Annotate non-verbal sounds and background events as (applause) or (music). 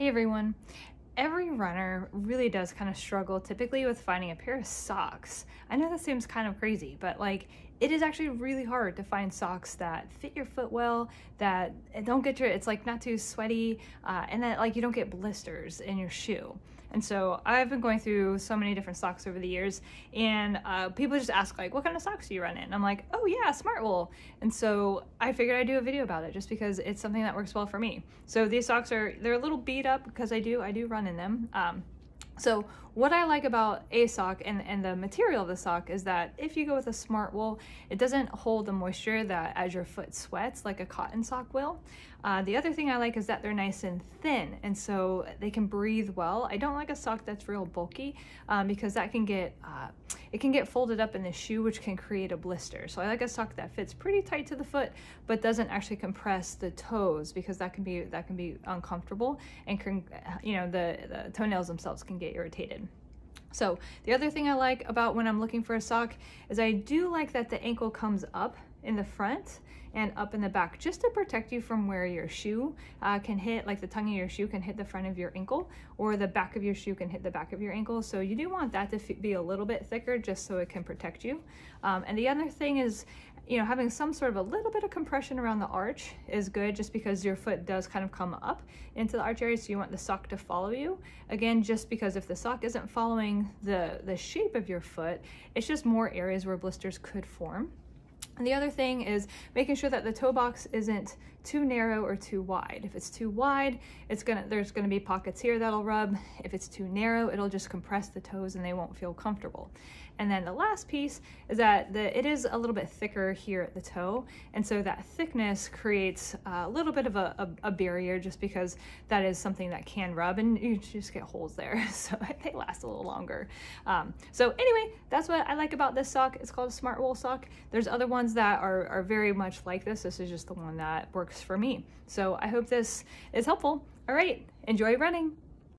Hey everyone. Every runner really does kind of struggle typically with finding a pair of socks. I know that seems kind of crazy, but like it is actually really hard to find socks that fit your foot well, that don't get your, it's like not too sweaty, uh, and that like you don't get blisters in your shoe. And so I've been going through so many different socks over the years, and uh, people just ask like, "What kind of socks do you run in?" And I'm like, "Oh yeah, Smartwool." And so I figured I'd do a video about it just because it's something that works well for me. So these socks are they're a little beat up because I do I do run in them. Um, so what I like about a sock and, and the material of the sock is that if you go with a Smartwool, it doesn't hold the moisture that as your foot sweats like a cotton sock will. Uh, the other thing I like is that they're nice and thin and so they can breathe well. I don't like a sock that's real bulky um, because that can get uh, it can get folded up in the shoe which can create a blister. So I like a sock that fits pretty tight to the foot but doesn't actually compress the toes because that can be that can be uncomfortable and can you know the, the toenails themselves can get irritated. So the other thing I like about when I'm looking for a sock is I do like that the ankle comes up in the front and up in the back just to protect you from where your shoe uh, can hit like the tongue of your shoe can hit the front of your ankle or the back of your shoe can hit the back of your ankle. So you do want that to be a little bit thicker just so it can protect you. Um, and the other thing is you know having some sort of a little bit of compression around the arch is good just because your foot does kind of come up into the arch area so you want the sock to follow you. Again just because if the sock isn't following the the shape of your foot it's just more areas where blisters could form. And the other thing is making sure that the toe box isn't too narrow or too wide. If it's too wide, it's gonna there's gonna be pockets here that'll rub. If it's too narrow, it'll just compress the toes and they won't feel comfortable. And then the last piece is that the, it is a little bit thicker here at the toe. And so that thickness creates a little bit of a, a, a barrier just because that is something that can rub and you just get holes there. (laughs) So (laughs) they last a little longer. Um, so anyway, that's what I like about this sock. It's called a Smartwool sock. There's other ones that are, are very much like this. This is just the one that works for me. So I hope this is helpful. All right, enjoy running.